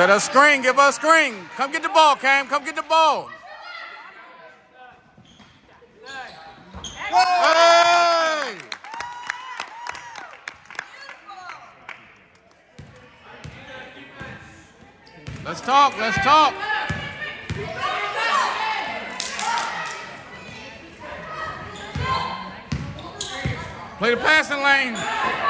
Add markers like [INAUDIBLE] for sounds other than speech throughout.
Set a screen. Give us a screen. Come get the ball, Cam. Come get the ball. Hey! Let's talk. Let's talk. Play the passing lane.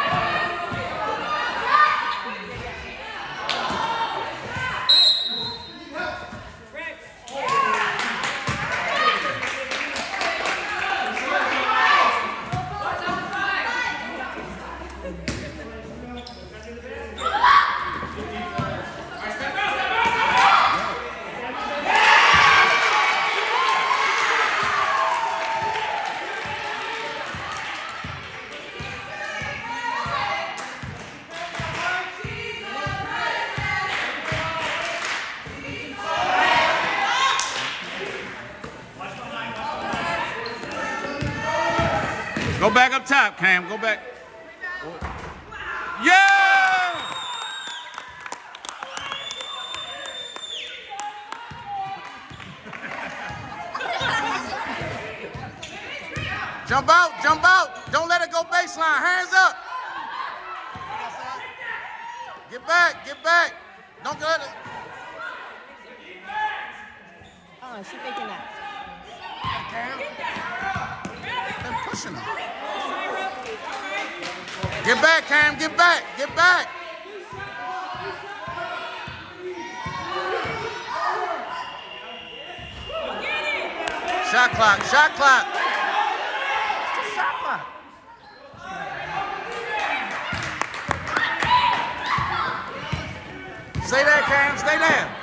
Go back up top, Cam. Go back. Yeah! jump out, jump out. Don't let it go baseline. Hands up. Get back, get back. Don't let it. Oh, she thinking that. They're pushing her. Get back, Cam. Get back. Get back. Shot clock. Shot clock. Stay there, Cam. Stay there.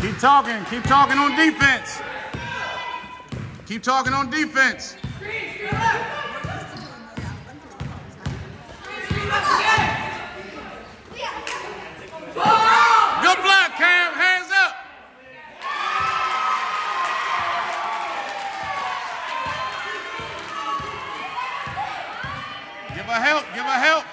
Keep talking. Keep talking on defense. Keep talking on defense. Good block, Cam. Hands up. Give her help. Give her help.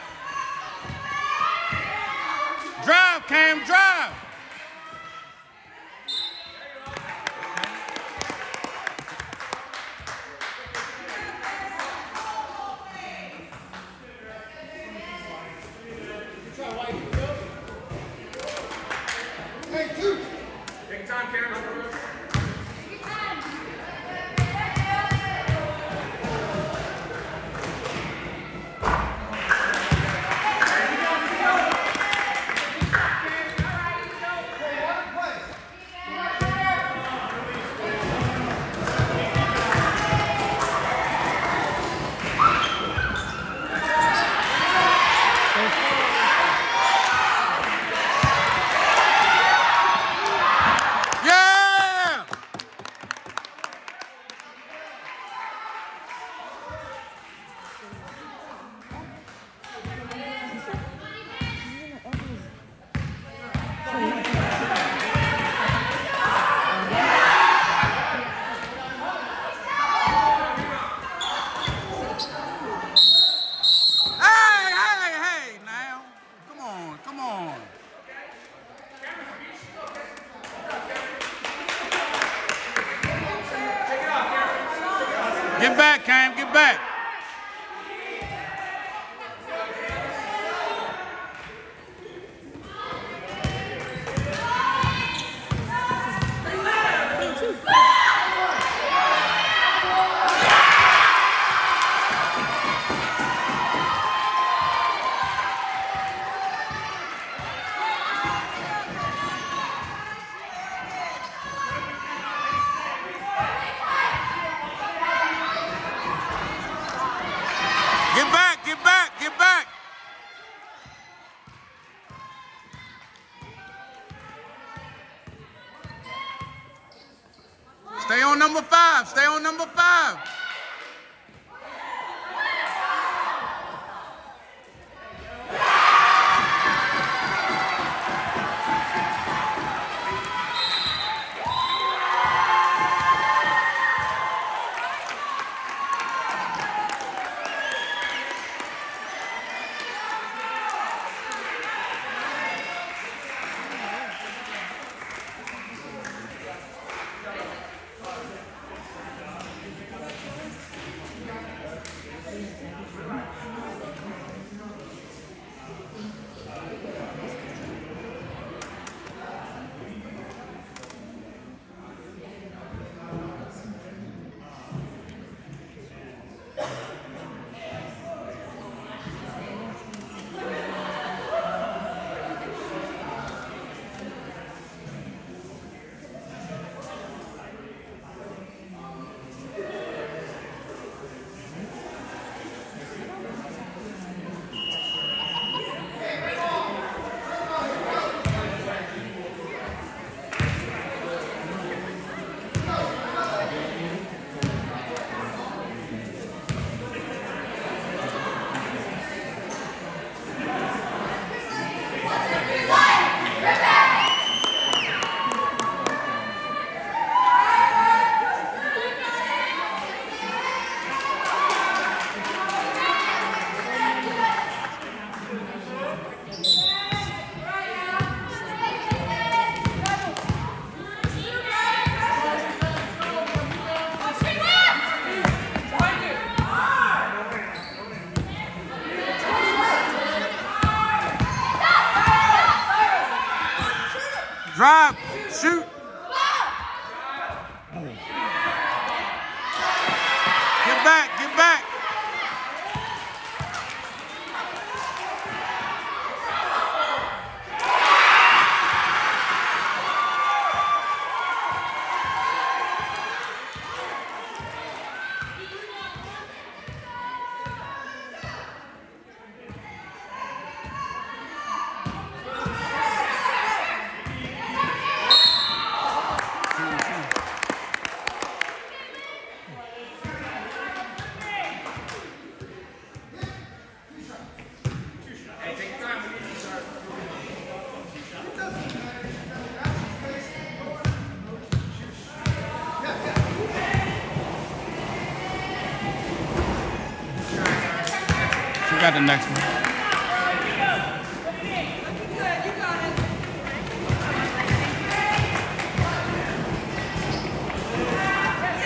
Get back, Cam, get back. Got the next one.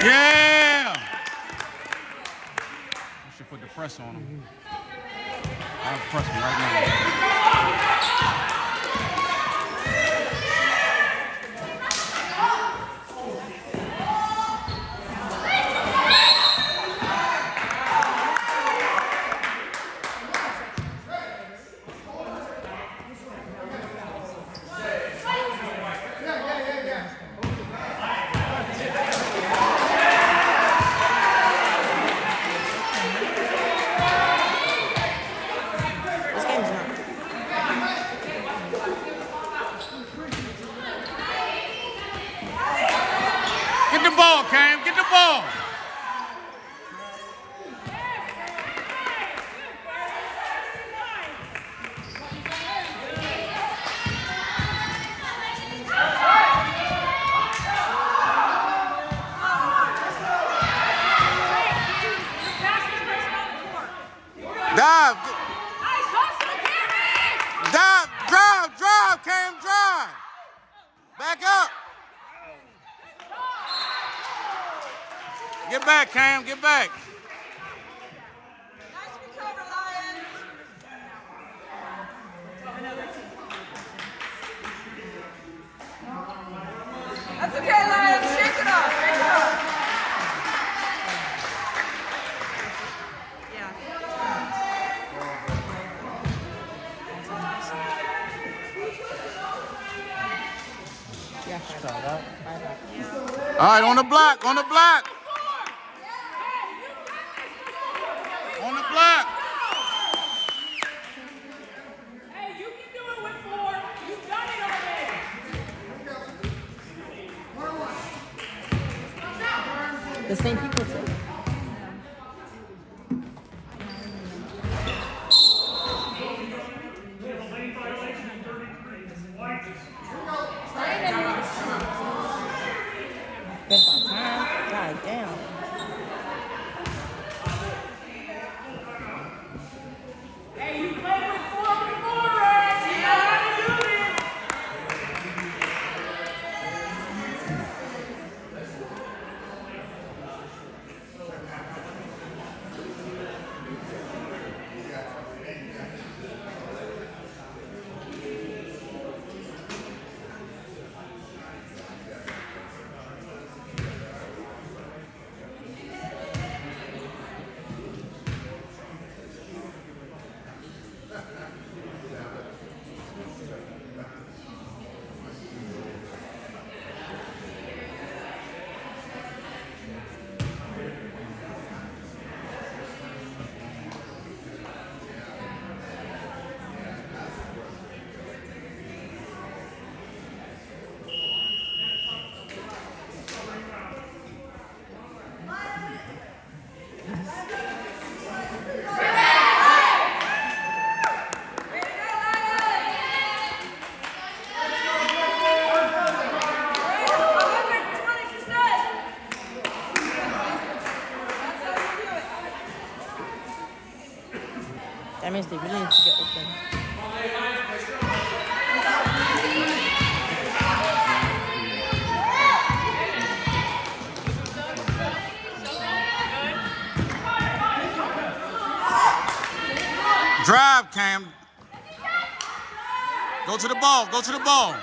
Yeah! We should put the press on him. I'll press him right now. Ball, Cam. Get the ball. Get back, Cam. Get back. That's okay, Lions. Shake it off. Shake it off. Yeah. Yeah, five up. Five up. All right, on the block. On the block. On the block. Hey, you can do it with four. You've done it already. The same people too. That means they really need to get open. Drive, Cam. Go to the ball. Go to the ball.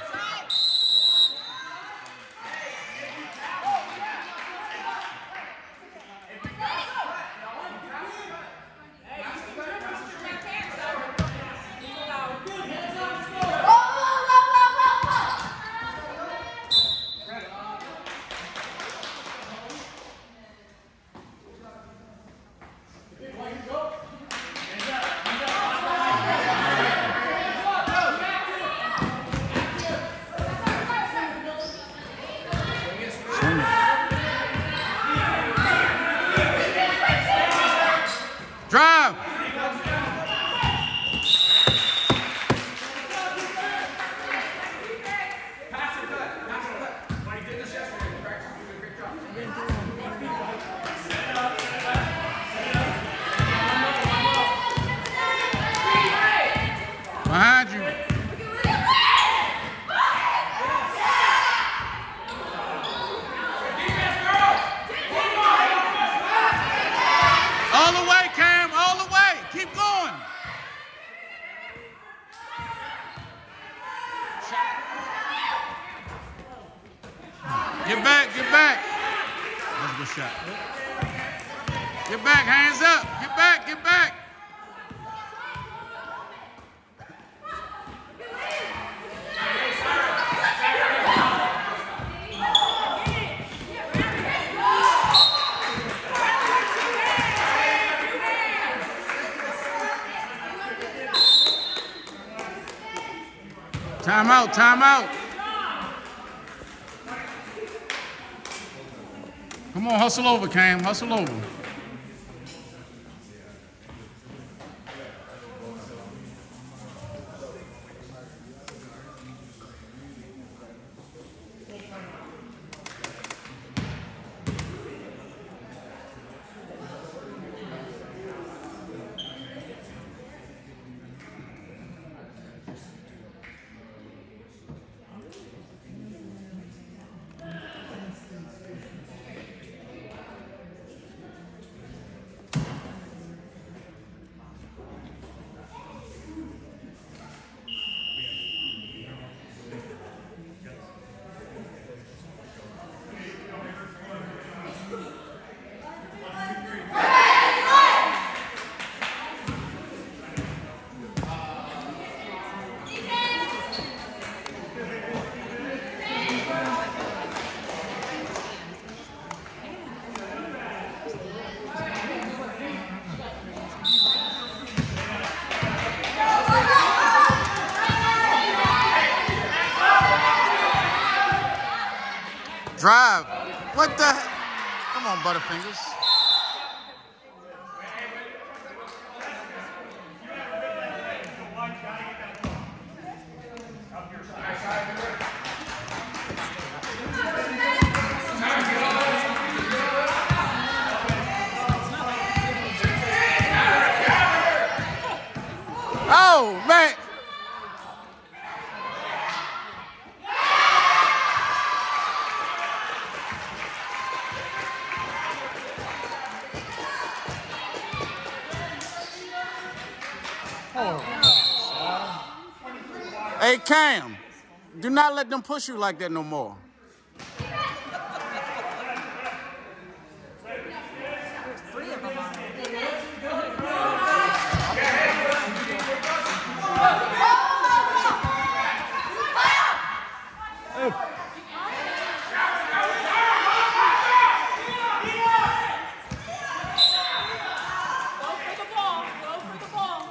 Get back, get back. That's a good shot. Get back, hands up. Get back, get back. Time out, time out. Come on, hustle over, Cam. Hustle over. Drive. What the? Come on, Butterfingers. Hey, Cam, do not let them push you like that no more. Go for the ball. Go for the ball.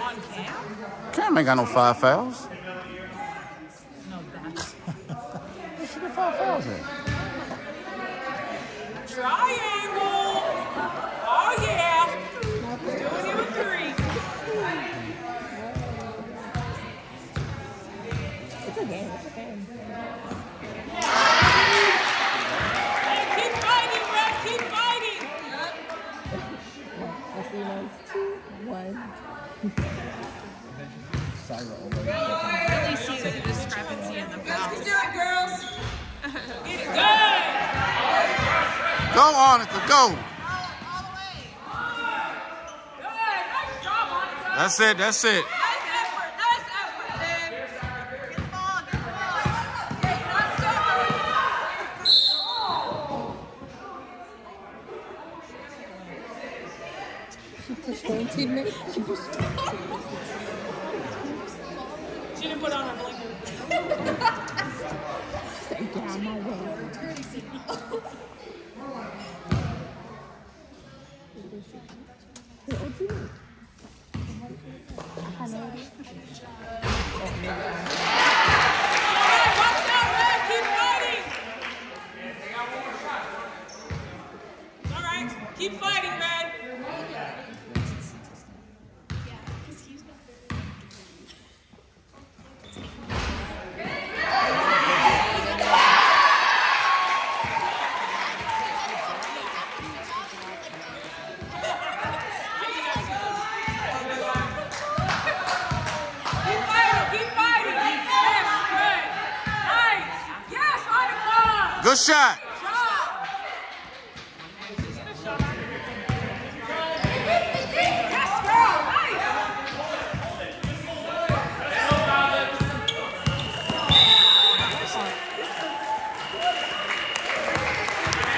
On cam? Cam ain't got no five fouls. No, that's Where she get five fouls at? triangle. Oh yeah. Doing you a three. It's a game. It's a game. Hey, keep fighting, Red. Keep fighting. I see one, two, one. really see the discrepancy in the fouls. Get it good. [LAUGHS] Go it. Good. Nice job, Monica. That's it, that's it. Nice effort, nice effort, Dave. Get the ball, get the ball. Okay, nice effort. She pushed her own teammate. She pushed. She didn't put on her blinker. Said, "Get out of my way." Shot.